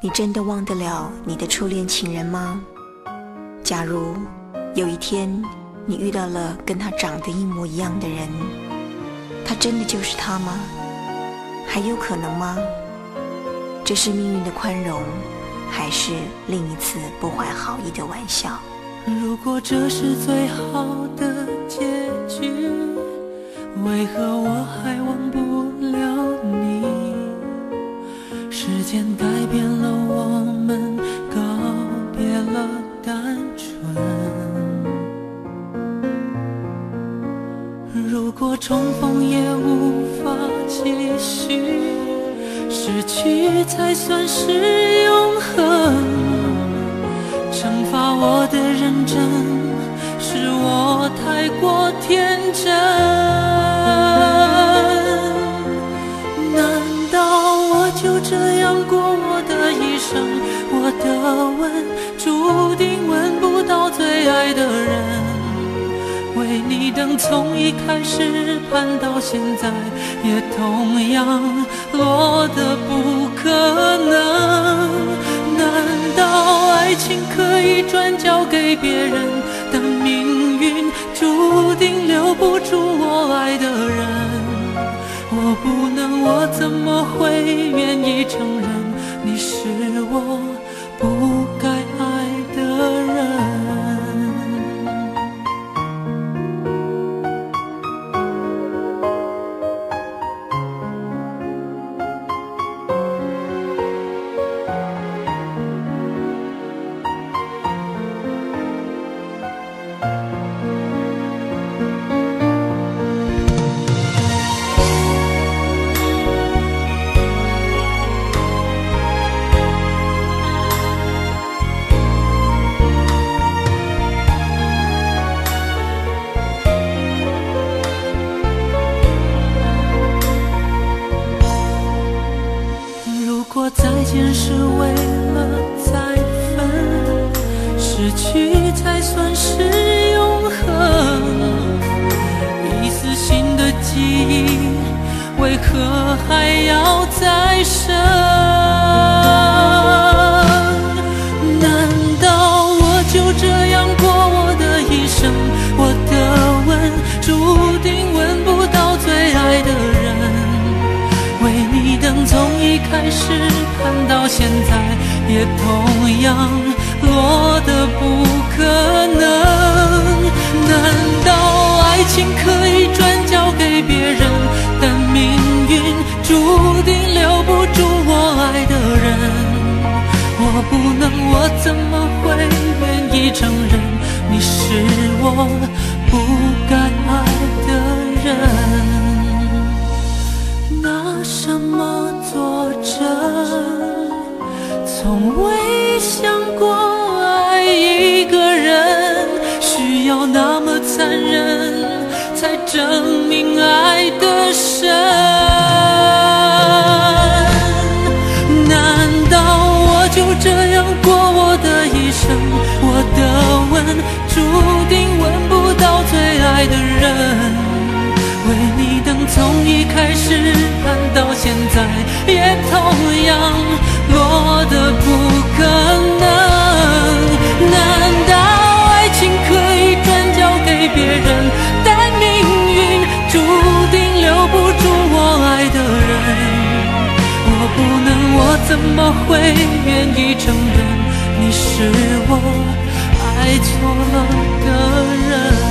你真的忘得了你的初恋情人吗？假如有一天你遇到了跟他长得一模一样的人，他真的就是他吗？还有可能吗？这是命运的宽容，还是另一次不怀好意的玩笑？如果这是最好的结也无法继续，失去才算是永恒。惩罚我的认真，是我太过天真。难道我就这样过我的一生？我的吻注定吻不到最爱的人。从一开始盼到现在，也同样落得不可能。难道爱情可以转交给别人？但命运注定留不住我爱的人。我不能，我怎么会愿意承认你是我再见是为了再分，失去才算是永恒，一丝新的记忆，为何还要再生？是，看到现在也同样落得不可能。难道爱情可以转交给别人，但命运注定留不住我爱的人？我不能，我怎么会愿意承认你是我？从未想过爱一个人需要那么残忍才证明爱的深怎么会愿意承认你是我爱错了的人？